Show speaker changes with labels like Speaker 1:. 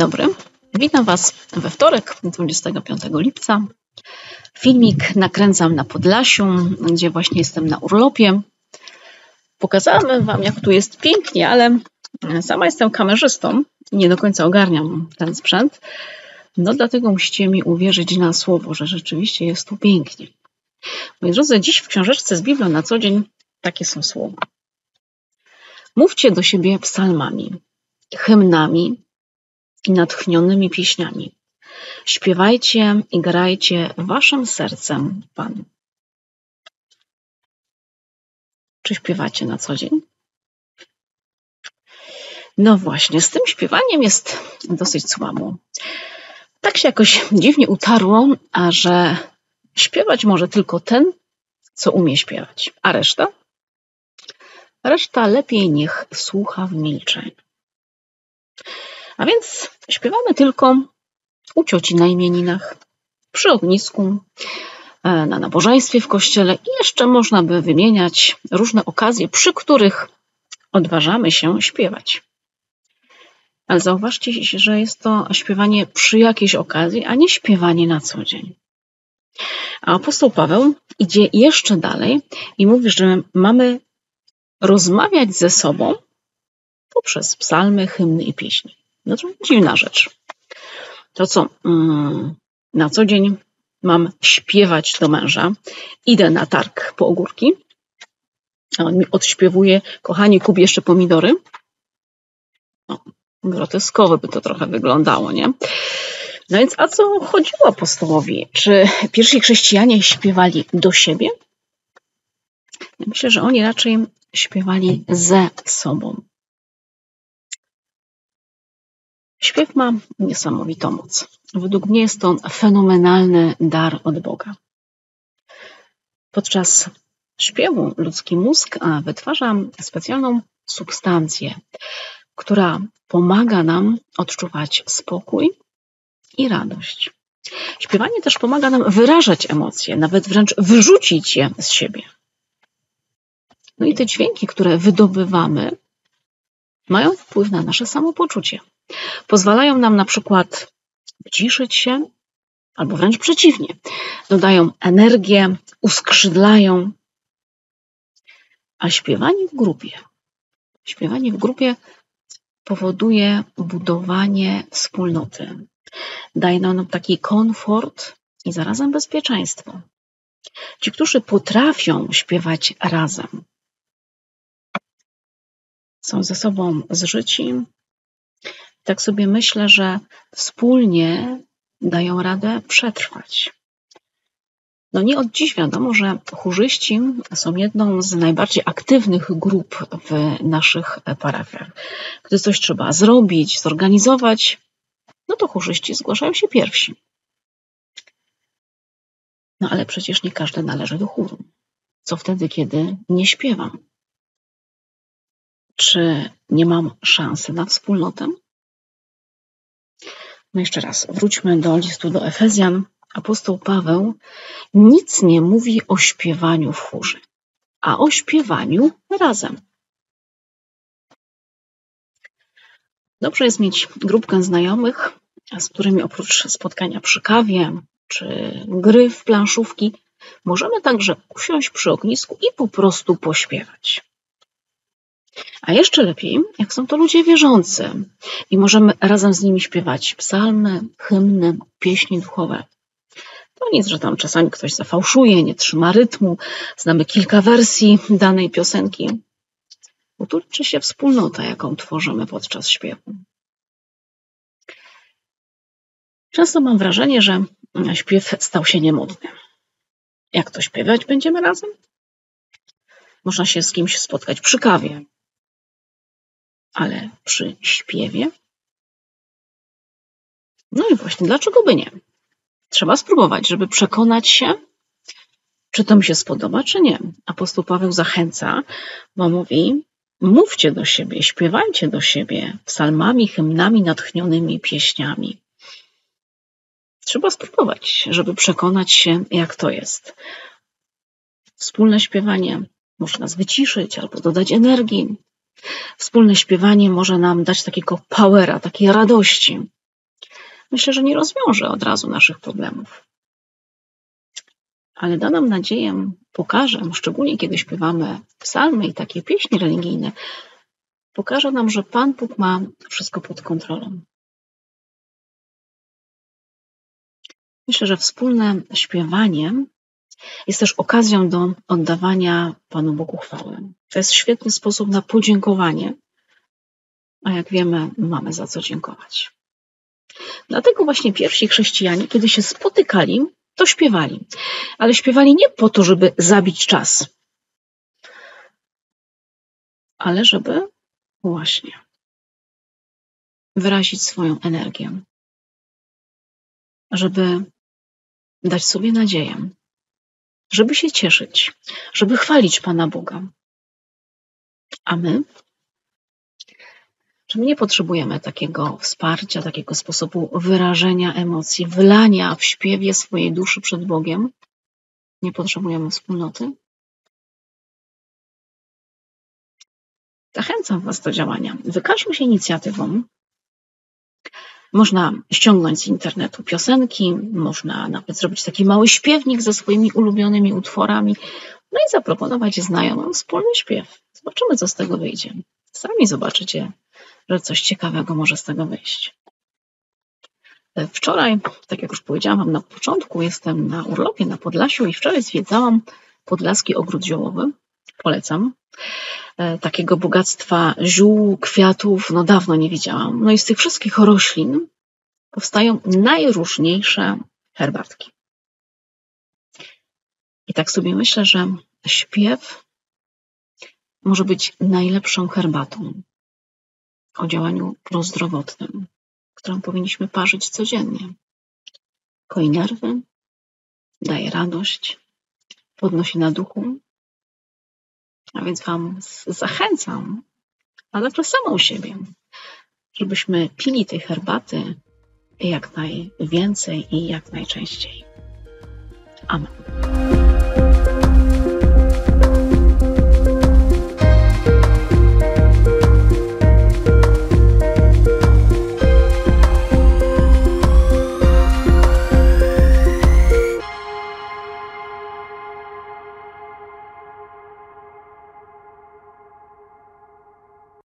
Speaker 1: dobry. Witam Was we wtorek, 25 lipca. Filmik nakręcam na Podlasiu, gdzie właśnie jestem na urlopie. Pokazałam Wam, jak tu jest pięknie, ale sama jestem kamerzystą i nie do końca ogarniam ten sprzęt. No dlatego musicie mi uwierzyć na słowo, że rzeczywiście jest tu pięknie. Moi drodzy, dziś w książeczce z Biblią na co dzień takie są słowa. Mówcie do siebie psalmami, hymnami i natchnionymi pieśniami. Śpiewajcie i grajcie waszym sercem Panu. Czy śpiewacie na co dzień? No właśnie, z tym śpiewaniem jest dosyć słabo. Tak się jakoś dziwnie utarło, a że śpiewać może tylko ten, co umie śpiewać, a reszta? Reszta lepiej niech słucha w milczeniu. A więc śpiewamy tylko u cioci na imieninach, przy ognisku, e, na nabożeństwie w kościele i jeszcze można by wymieniać różne okazje, przy których odważamy się śpiewać. Ale zauważcie, że jest to śpiewanie przy jakiejś okazji, a nie śpiewanie na co dzień. A apostoł Paweł idzie jeszcze dalej i mówi, że mamy rozmawiać ze sobą poprzez psalmy, hymny i pieśni. No to dziwna rzecz. To co, mm, na co dzień mam śpiewać do męża, idę na targ po ogórki, a on mi odśpiewuje, kochani, kup jeszcze pomidory. No, groteskowo by to trochę wyglądało, nie? No więc o co chodziło apostołowi? Czy pierwsi chrześcijanie śpiewali do siebie? Ja myślę, że oni raczej śpiewali ze sobą. Śpiew ma niesamowitą moc. Według mnie jest to fenomenalny dar od Boga. Podczas śpiewu ludzki mózg wytwarza specjalną substancję, która pomaga nam odczuwać spokój i radość. Śpiewanie też pomaga nam wyrażać emocje, nawet wręcz wyrzucić je z siebie. No i te dźwięki, które wydobywamy, mają wpływ na nasze samopoczucie. Pozwalają nam na przykład wyciszyć się, albo wręcz przeciwnie, dodają energię, uskrzydlają. A śpiewanie w grupie, śpiewanie w grupie powoduje budowanie wspólnoty. Daje nam taki komfort i zarazem bezpieczeństwo. Ci, którzy potrafią śpiewać razem, są ze sobą zżyci. Tak sobie myślę, że wspólnie dają radę przetrwać. No nie od dziś wiadomo, że chórzyści są jedną z najbardziej aktywnych grup w naszych parafiach. Gdy coś trzeba zrobić, zorganizować, no to chórzyści zgłaszają się pierwsi. No ale przecież nie każdy należy do chóru. Co wtedy, kiedy nie śpiewam? Czy nie mam szansy na wspólnotę? No jeszcze raz, wróćmy do listu do Efezjan. Apostoł Paweł nic nie mówi o śpiewaniu w chórze, a o śpiewaniu razem. Dobrze jest mieć grupkę znajomych, z którymi oprócz spotkania przy kawie czy gry w planszówki, możemy także usiąść przy ognisku i po prostu pośpiewać. A jeszcze lepiej, jak są to ludzie wierzący i możemy razem z nimi śpiewać psalmy, hymny, pieśni duchowe. To nic, że tam czasami ktoś zafałszuje, nie trzyma rytmu, znamy kilka wersji danej piosenki. Bo się wspólnota, jaką tworzymy podczas śpiewu. Często mam wrażenie, że śpiew stał się niemodny. Jak to śpiewać będziemy razem? Można się z kimś spotkać przy kawie, ale przy śpiewie? No i właśnie, dlaczego by nie? Trzeba spróbować, żeby przekonać się, czy to mi się spodoba, czy nie. Apostoł Paweł zachęca, bo mówi: mówcie do siebie, śpiewajcie do siebie psalmami, hymnami, natchnionymi pieśniami. Trzeba spróbować, żeby przekonać się, jak to jest. Wspólne śpiewanie może nas wyciszyć albo dodać energii. Wspólne śpiewanie może nam dać takiego powera, takiej radości. myślę, że nie rozwiąże od razu naszych problemów. Ale da nam nadzieję, pokaże, szczególnie kiedy śpiewamy psalmy i takie pieśni religijne, pokaże nam, że Pan Bóg ma wszystko pod kontrolą. Myślę, że wspólne śpiewanie jest też okazją do oddawania Panu Bogu chwały. To jest świetny sposób na podziękowanie, a jak wiemy, mamy za co dziękować. Dlatego właśnie pierwsi chrześcijanie, kiedy się spotykali, to śpiewali. Ale śpiewali nie po to, żeby zabić czas, ale żeby właśnie wyrazić swoją energię, żeby dać sobie nadzieję, żeby się cieszyć, żeby chwalić Pana Boga. A my? Czy my nie potrzebujemy takiego wsparcia, takiego sposobu wyrażenia emocji, wylania w śpiewie swojej duszy przed Bogiem? Nie potrzebujemy wspólnoty? Zachęcam Was do działania. Wykażmy się inicjatywą, można ściągnąć z internetu piosenki, można nawet zrobić taki mały śpiewnik ze swoimi ulubionymi utworami, no i zaproponować znajomym wspólny śpiew. Zobaczymy, co z tego wyjdzie. Sami zobaczycie, że coś ciekawego może z tego wyjść. Wczoraj, tak jak już powiedziałam na początku, jestem na urlopie na Podlasiu i wczoraj zwiedzałam Podlaski Ogród Ziołowy. Polecam. E, takiego bogactwa ziół, kwiatów, no dawno nie widziałam. No i z tych wszystkich roślin powstają najróżniejsze herbatki. I tak sobie myślę, że śpiew może być najlepszą herbatą o działaniu prozdrowotnym, którą powinniśmy parzyć codziennie. Koi nerwy, daje radość, podnosi na duchu a więc Wam zachęcam, ale to samą siebie, żebyśmy pili tej herbaty jak najwięcej i jak najczęściej. Amen.